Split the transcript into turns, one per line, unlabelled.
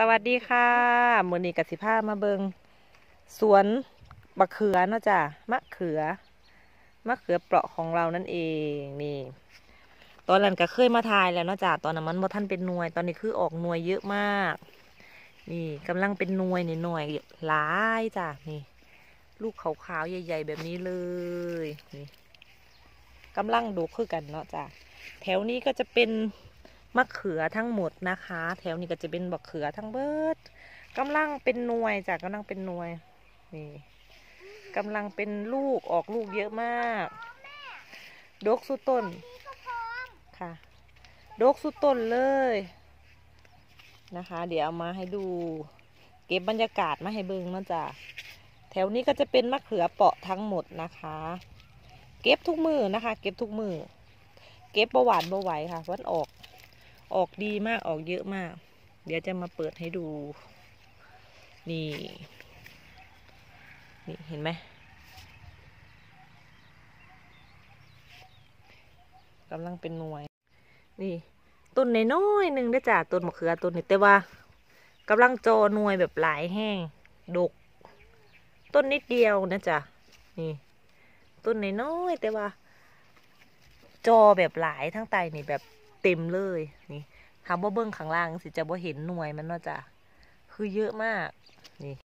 สวัสดีค่ะมือนี้กสิภามาเบิงสวนมะเขือเนาะจ้ะมะเขือมะเขือเปราะของเรานั่นเองนี่ตอนนั้นก็เคยมาทายแล้วเนาะจ้ะตอนนั้นมันบ่ท่านเป็นหน่วย ตอนนี้คือออกหน่วยเยอะมาก นี่กำลังเป็นหน่วยนี่หน่วยหลายจ้ะนี่ ลูกขาวๆใหญ่ ๆ แบบนี้เลยนี่กำลังดูคือกันเนาะจ้ะแถวนี้ก็จะเป็น มะเขือทั้งหมดนะคะ แถวนี้ก็จะเป็นบักเขือทั้งเบิดกำลังเป็นหน่วยจ้ะกำลังเป็นหน่วยนี่กำลังเป็นลูกออกลูกเยอะมากดกสุดต้นค่ะดกสุดต้นเลยนะคะ เดี๋ยวเอามาให้ดู เก็บบรรยากาศมาให้เบิ่งเนาะจ้ะแถวนี้ก็จะเป็นมะเขือเปาะทั้งหมดนะคะ เก็บทุกมือนะคะ เก็บทุกมือเก็บประหวานประไหวค่ะวันออก ออกดีมากออกเยอะมาก เดี๋ยวจะมาเปิดให้ดู นี่ นี่เห็นไหมกำลังเป็นหน่วย นี่ ต้นน้อยหนึ่งได้จ้ะต้นมะเขือต้นนี้แต่ว่ากำลังโจหน่วยแบบหลายแห้งดก ต้นนิดเดียวนะจ๊ะนี่ ต้นน้อยแต่ว่า จอแบบหลายทั้งไตนี่แบบ เต็มเลยนี่ทำว่าเบิ้งข้างล่างสิจะบ่เห็นหน่วยมันเนาะจ้ะคือเยอะมากนี่